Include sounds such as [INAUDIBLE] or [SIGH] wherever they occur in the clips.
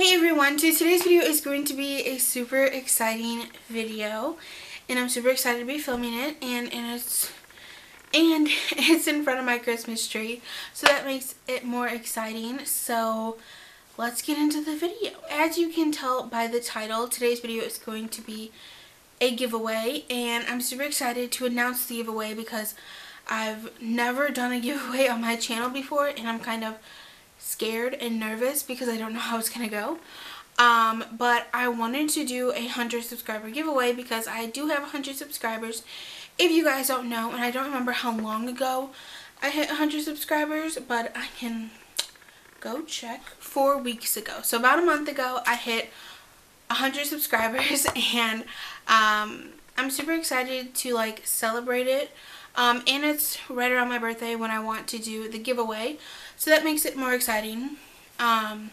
Hey everyone, so today's video is going to be a super exciting video and I'm super excited to be filming it and, and it's and [LAUGHS] it's in front of my Christmas tree so that makes it more exciting so let's get into the video. As you can tell by the title, today's video is going to be a giveaway and I'm super excited to announce the giveaway because I've never done a [LAUGHS] giveaway on my channel before and I'm kind of scared and nervous because I don't know how it's going to go. Um, but I wanted to do a 100 subscriber giveaway because I do have 100 subscribers. If you guys don't know, and I don't remember how long ago I hit 100 subscribers, but I can go check. Four weeks ago. So about a month ago, I hit 100 subscribers [LAUGHS] and um, I'm super excited to like celebrate it. Um, and it's right around my birthday when I want to do the giveaway. So that makes it more exciting. Um,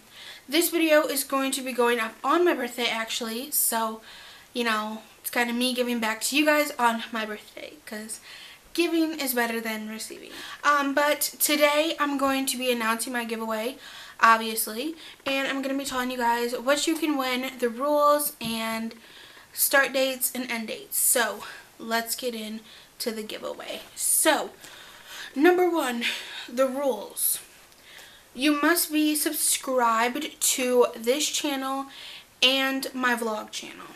this video is going to be going up on my birthday actually. So, you know, it's kind of me giving back to you guys on my birthday. Because giving is better than receiving. Um, but today I'm going to be announcing my giveaway obviously and I'm going to be telling you guys what you can win, the rules, and start dates and end dates. So let's get into the giveaway. So number one, the rules. You must be subscribed to this channel and my vlog channel.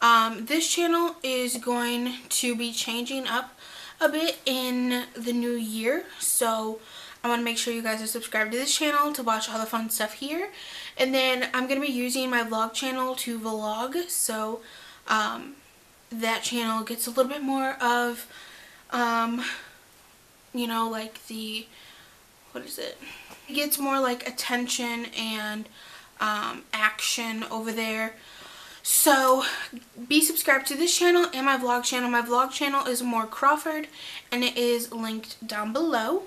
Um, this channel is going to be changing up a bit in the new year. So I want to make sure you guys are subscribed to this channel to watch all the fun stuff here. And then I'm going to be using my vlog channel to vlog. So um, that channel gets a little bit more of, um, you know, like the, what is it? It gets more like attention and um, action over there. So be subscribed to this channel and my vlog channel. My vlog channel is More Crawford and it is linked down below.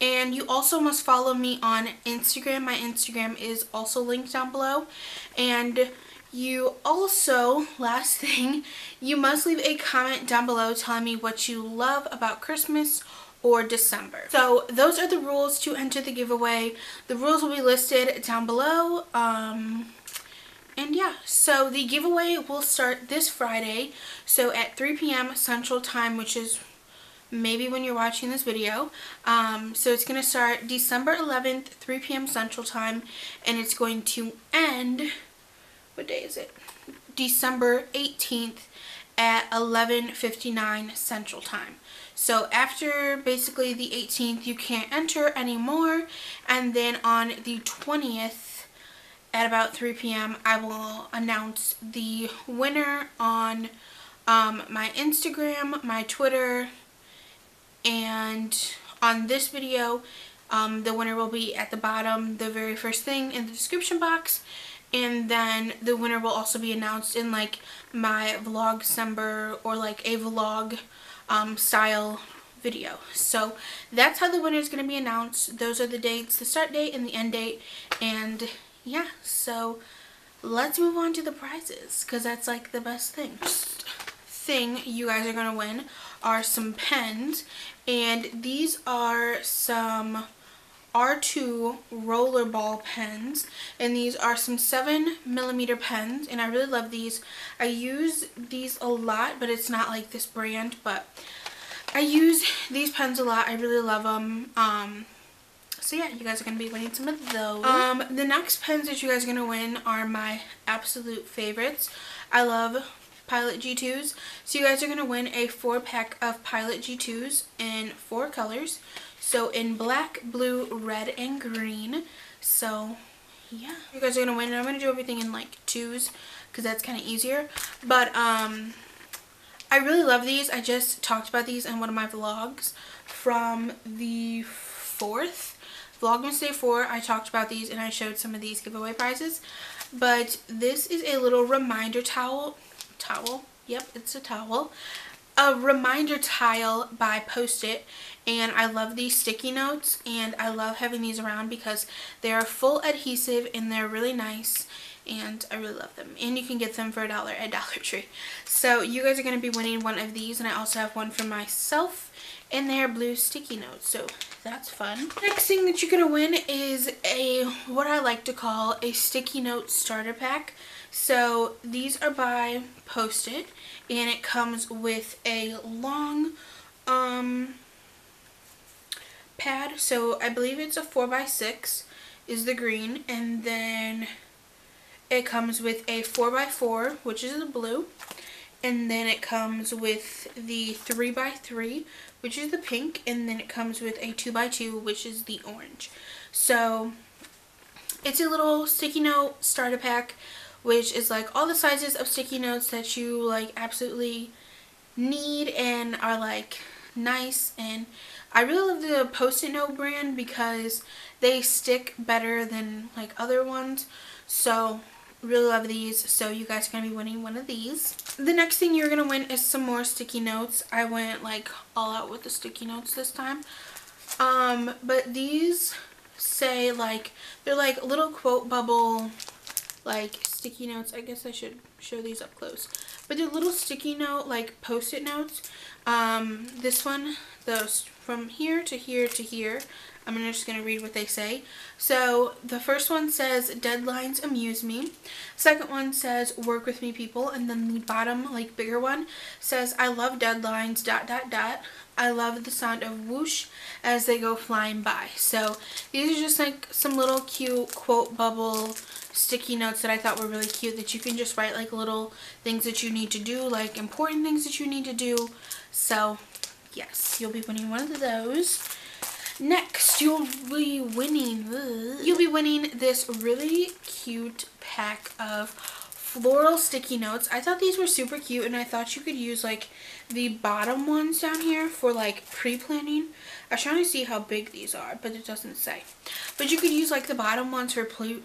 And you also must follow me on Instagram. My Instagram is also linked down below. And you also, last [LAUGHS] thing, you must leave a comment down below telling me what you love about Christmas or December. So those are the rules to enter the giveaway. The rules will be listed down below. Um, and yeah, so the giveaway will start this Friday. So at 3 p.m. Central Time, which is maybe when you're watching this video. Um, so it's going to start December 11th, 3 p.m. Central Time, and it's going to end, what day is it? December 18th at 11.59 Central Time. So after basically the 18th, you can't enter anymore, and then on the 20th, at about 3 p.m., I will announce the winner on um, my Instagram, my Twitter, and on this video um, the winner will be at the bottom the very first thing in the description box and then the winner will also be announced in like my vlog December or like a vlog um, style video. So that's how the winner is going to be announced. Those are the dates, the start date and the end date. And yeah, so let's move on to the prizes because that's like the best thing. Thing you guys are going to win are some pens and these are some R2 rollerball pens and these are some 7 millimeter pens and I really love these. I use these a lot but it's not like this brand but I use these pens a lot. I really love them. Um, so yeah, you guys are going to be winning some of those. Um, the next pens that you guys are going to win are my absolute favorites. I love Pilot G2s. So you guys are going to win a four pack of Pilot G2s in four colors. So in black, blue, red, and green. So yeah, you guys are going to win. And I'm going to do everything in like twos because that's kind of easier. But um, I really love these. I just talked about these in one of my vlogs from the 4th. Vlogmas Day 4, I talked about these and I showed some of these giveaway prizes. But this is a little reminder towel towel. Yep, it's a towel. A reminder tile by Post-it and I love these sticky notes and I love having these around because they are full adhesive and they're really nice and I really love them. And you can get them for a dollar at Dollar [LAUGHS] Tree. So you guys are going to be winning one of these and I also have one for myself and they are blue sticky notes. So that's fun. Next thing that you're going to win is a what I like to call a sticky note starter pack. So these are by Post-it and it comes with a long um pad. So I believe it's a 4x6 is the green and then it comes with a 4x4 which is the blue and then it comes with the 3x3 which is the pink and then it comes with a 2x2 which is the orange. So it's a little sticky note starter pack which is like all the sizes of sticky notes that you like absolutely need and are like nice and I really love the post-it note brand because they stick better than like other ones so really love these so you guys are going to be winning one of these. The next thing you're going to win is some more sticky notes. I went like all out with the sticky notes this time. Um, but these say like they're like little quote bubble like sticky notes. I guess I should show these up close. But they're little sticky note like post-it notes. Um, this one, those from here to here to here. I'm just going to read what they say. So the first one says, deadlines amuse me. Second one says, work with me people. And then the bottom, like bigger one, says, I love deadlines, dot, dot, dot. I love the sound of whoosh as they go flying by. So these are just like some little cute quote bubble sticky notes that I thought were really cute that you can just write like little things that you need to do, like important things that you need to do. So yes, you'll be winning one of those. Next, you'll be winning, you'll be winning this really cute pack of floral sticky notes. I thought these were super cute and I thought you could use like the bottom ones down here for like pre-planning. I was trying to see how big these are, but it doesn't say. But you could use like the bottom ones for pre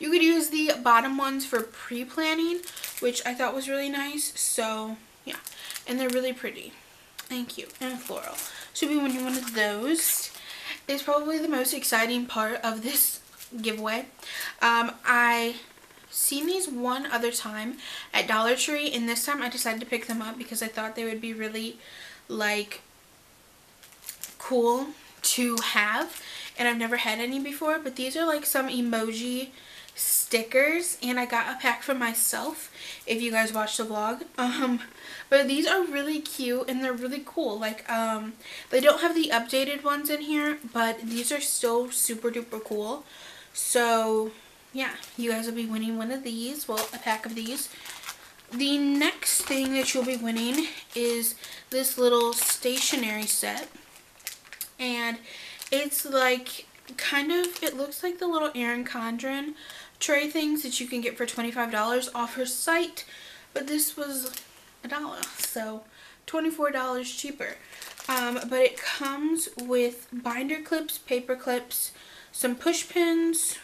you could use the bottom ones for pre-planning, which I thought was really nice. So, yeah. And they're really pretty and cute and floral. So be winning one of those. Is probably the most exciting part of this giveaway. Um, I seen these one other time at Dollar Tree and this time I decided to pick them up because I thought they would be really like cool to have and I've never had any before but these are like some emoji stickers and I got a pack for myself if you guys watched the vlog. Um but these are really cute and they're really cool. Like um they don't have the updated ones in here but these are still super duper cool. So yeah you guys will be winning one of these well a pack of these. The next thing that you'll be winning is this little stationery set. And it's like kind of it looks like the little Erin Condren tray things that you can get for $25 off her site. But this was a dollar, so $24 cheaper. Um, but it comes with binder clips, paper clips, some push pins.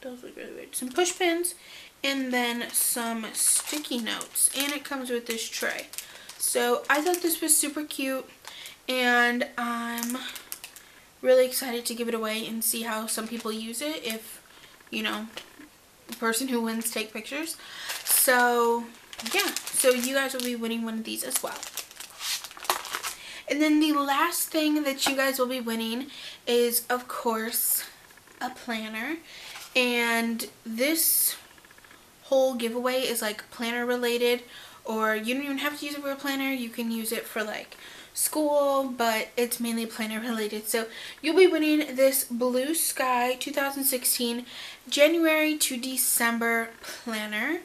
Those look really weird. Some push pins, and then some sticky notes. And it comes with this tray. So I thought this was super cute, and I'm really excited to give it away and see how some people use it if, you know, the person who wins take pictures. So, yeah. So you guys will be winning one of these as well. And then the last thing that you guys will be winning is, of course, a planner. And this whole giveaway is like planner related or you don't even have to use it for a planner. You can use it for like school, but it's mainly planner related. So you'll be winning this Blue Sky 2016 January to December planner.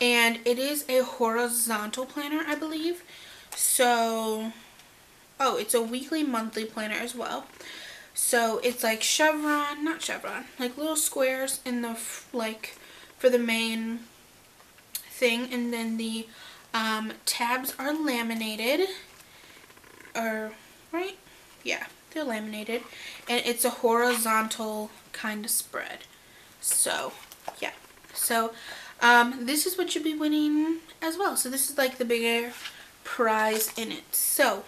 And it is a horizontal planner, I believe. So, oh, it's a weekly, monthly planner as well. So it's like chevron, not chevron, like little squares in the, like, for the main thing. And then the um, tabs are laminated or right? Yeah they're laminated. And it's a horizontal kind of spread. So yeah. So um, this is what you'll be winning as well. So this is like the bigger prize in it. So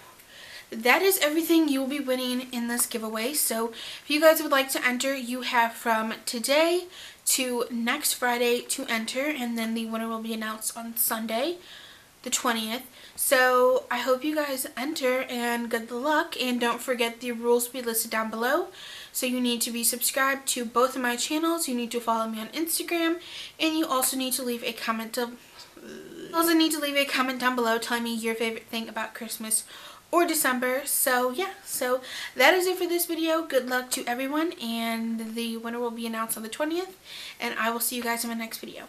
that is everything you will be winning in this giveaway. So if you guys would like to enter, you have from today to next Friday to enter. And then the winner will be announced on Sunday the 20th. So I hope you guys enter and good luck and don't forget the rules will be listed down below. So you need to be subscribed to both of my channels, you need to follow me on Instagram, and you also need to leave a comment to also need to leave a comment down below telling me your favorite thing about Christmas or December. So yeah, so that is it for this video. Good luck to everyone and the winner will be announced on the 20th and I will see you guys in my next video.